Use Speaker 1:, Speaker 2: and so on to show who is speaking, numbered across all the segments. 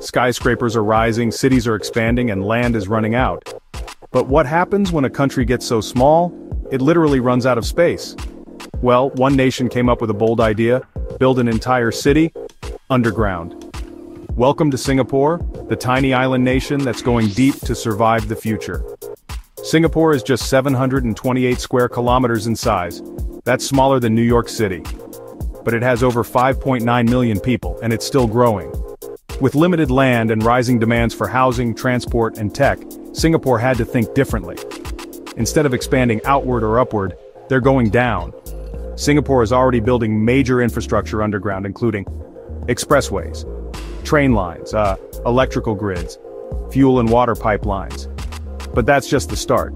Speaker 1: Skyscrapers are rising, cities are expanding, and land is running out. But what happens when a country gets so small? It literally runs out of space. Well, one nation came up with a bold idea, build an entire city, underground. Welcome to Singapore, the tiny island nation that's going deep to survive the future. Singapore is just 728 square kilometers in size. That's smaller than New York City. But it has over 5.9 million people, and it's still growing. With limited land and rising demands for housing, transport, and tech, Singapore had to think differently. Instead of expanding outward or upward, they're going down. Singapore is already building major infrastructure underground including expressways, train lines, uh, electrical grids, fuel and water pipelines. But that's just the start.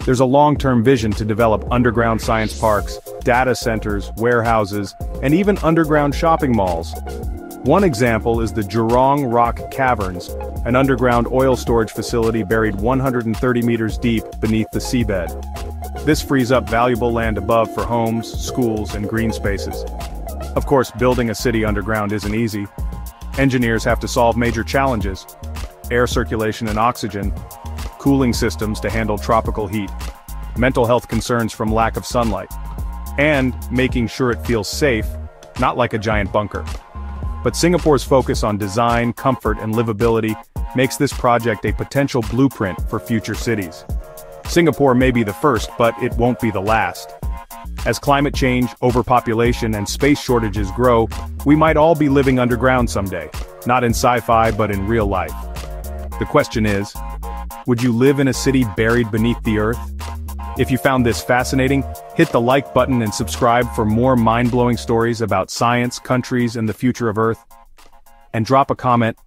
Speaker 1: There's a long-term vision to develop underground science parks, data centers, warehouses, and even underground shopping malls. One example is the Jurong Rock Caverns, an underground oil storage facility buried 130 meters deep beneath the seabed. This frees up valuable land above for homes, schools, and green spaces. Of course, building a city underground isn't easy. Engineers have to solve major challenges. Air circulation and oxygen, cooling systems to handle tropical heat, mental health concerns from lack of sunlight, and making sure it feels safe, not like a giant bunker. But Singapore's focus on design, comfort, and livability makes this project a potential blueprint for future cities. Singapore may be the first, but it won't be the last. As climate change, overpopulation, and space shortages grow, we might all be living underground someday, not in sci-fi but in real life. The question is, would you live in a city buried beneath the earth? If you found this fascinating, hit the like button and subscribe for more mind-blowing stories about science, countries, and the future of Earth. And drop a comment,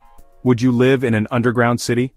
Speaker 1: would you live in an underground city?